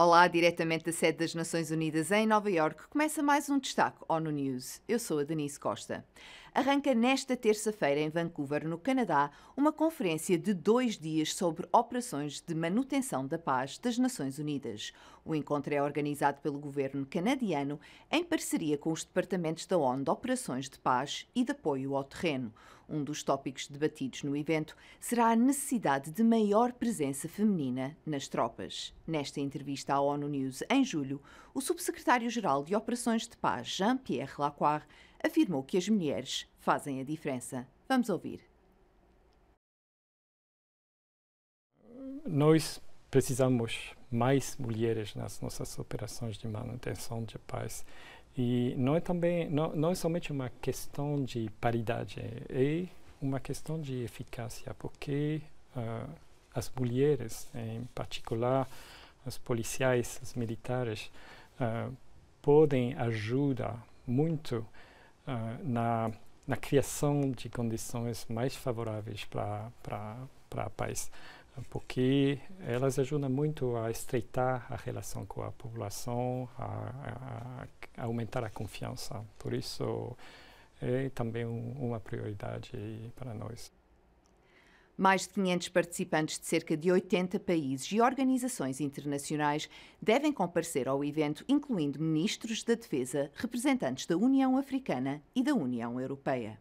Olá, diretamente da sede das Nações Unidas em Nova Iorque, começa mais um destaque ONU News. Eu sou a Denise Costa. Arranca nesta terça-feira em Vancouver, no Canadá, uma conferência de dois dias sobre operações de manutenção da paz das Nações Unidas. O encontro é organizado pelo governo canadiano em parceria com os departamentos da ONU de Operações de Paz e de Apoio ao Terreno. Um dos tópicos debatidos no evento será a necessidade de maior presença feminina nas tropas. Nesta entrevista à ONU News em julho, o subsecretário-geral de Operações de Paz, Jean-Pierre Lacroix, afirmou que as mulheres fazem a diferença. Vamos ouvir. Nós precisamos mais mulheres nas nossas operações de manutenção de paz e não é também não, não é somente uma questão de paridade, é uma questão de eficácia, porque uh, as mulheres, em particular os policiais, os militares, uh, podem ajudar muito uh, na, na criação de condições mais favoráveis para a paz porque elas ajudam muito a estreitar a relação com a população, a, a, a aumentar a confiança. Por isso, é também um, uma prioridade para nós. Mais de 500 participantes de cerca de 80 países e organizações internacionais devem comparecer ao evento, incluindo ministros da Defesa, representantes da União Africana e da União Europeia.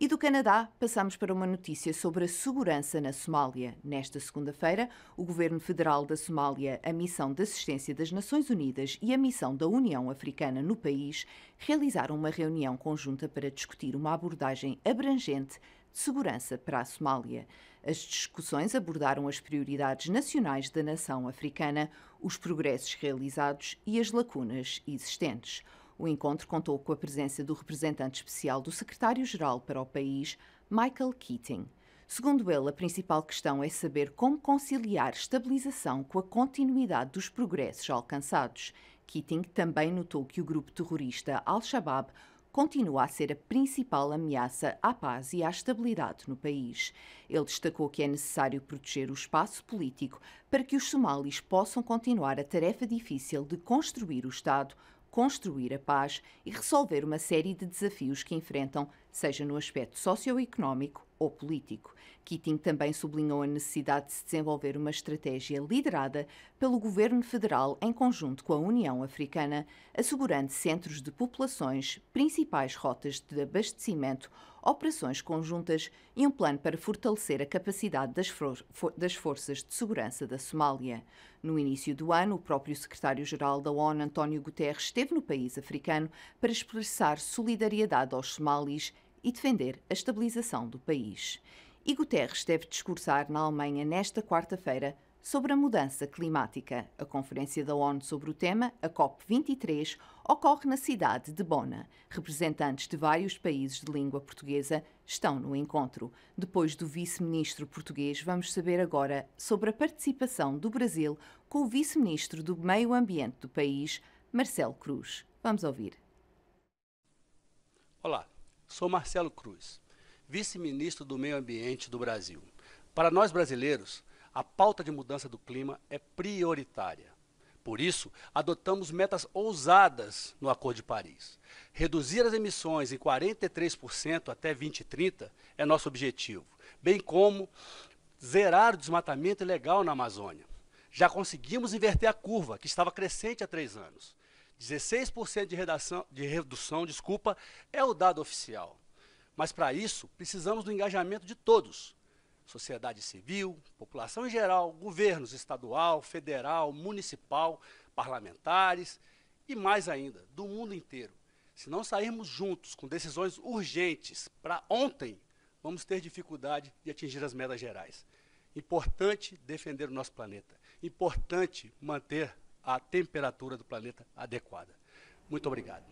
E do Canadá, passamos para uma notícia sobre a segurança na Somália. Nesta segunda-feira, o Governo Federal da Somália, a Missão de Assistência das Nações Unidas e a Missão da União Africana no país realizaram uma reunião conjunta para discutir uma abordagem abrangente de segurança para a Somália. As discussões abordaram as prioridades nacionais da nação africana, os progressos realizados e as lacunas existentes. O encontro contou com a presença do representante especial do secretário-geral para o país, Michael Keating. Segundo ele, a principal questão é saber como conciliar estabilização com a continuidade dos progressos alcançados. Keating também notou que o grupo terrorista Al-Shabaab continua a ser a principal ameaça à paz e à estabilidade no país. Ele destacou que é necessário proteger o espaço político para que os somalis possam continuar a tarefa difícil de construir o Estado construir a paz e resolver uma série de desafios que enfrentam, seja no aspecto socioeconómico ou político. Keating também sublinhou a necessidade de se desenvolver uma estratégia liderada pelo governo federal em conjunto com a União Africana, assegurando centros de populações, principais rotas de abastecimento, operações conjuntas e um plano para fortalecer a capacidade das, for das forças de segurança da Somália. No início do ano, o próprio secretário-geral da ONU, António Guterres, esteve no país africano para expressar solidariedade aos somalis e defender a estabilização do país. E Guterres deve discursar na Alemanha nesta quarta-feira sobre a mudança climática. A Conferência da ONU sobre o tema, a COP23, ocorre na cidade de Bona. Representantes de vários países de língua portuguesa estão no encontro. Depois do vice-ministro português, vamos saber agora sobre a participação do Brasil com o vice-ministro do Meio Ambiente do país, Marcelo Cruz. Vamos ouvir. Olá, sou Marcelo Cruz, vice-ministro do Meio Ambiente do Brasil. Para nós brasileiros, a pauta de mudança do clima é prioritária. Por isso, adotamos metas ousadas no Acordo de Paris. Reduzir as emissões em 43% até 2030 é nosso objetivo, bem como zerar o desmatamento ilegal na Amazônia. Já conseguimos inverter a curva, que estava crescente há três anos. 16% de, redação, de redução desculpa, é o dado oficial. Mas para isso, precisamos do engajamento de todos, sociedade civil, população em geral, governos estadual, federal, municipal, parlamentares e mais ainda, do mundo inteiro. Se não sairmos juntos com decisões urgentes para ontem, vamos ter dificuldade de atingir as metas gerais. Importante defender o nosso planeta. Importante manter a temperatura do planeta adequada. Muito obrigado.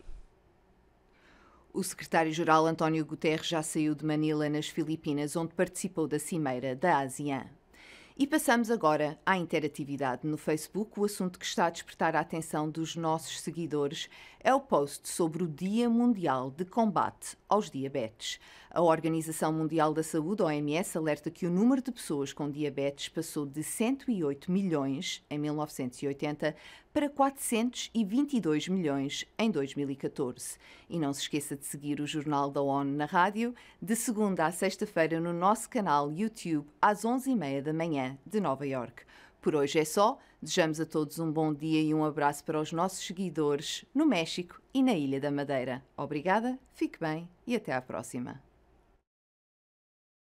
O secretário-geral António Guterres já saiu de Manila, nas Filipinas, onde participou da cimeira da ASEAN. E passamos agora à interatividade no Facebook. O assunto que está a despertar a atenção dos nossos seguidores é o post sobre o Dia Mundial de Combate aos Diabetes. A Organização Mundial da Saúde, OMS, alerta que o número de pessoas com diabetes passou de 108 milhões em 1980 para 422 milhões em 2014. E não se esqueça de seguir o Jornal da ONU na rádio, de segunda a sexta-feira no nosso canal YouTube, às 11h30 da manhã de Nova York. Por hoje é só. Desejamos a todos um bom dia e um abraço para os nossos seguidores no México e na Ilha da Madeira. Obrigada, fique bem e até à próxima.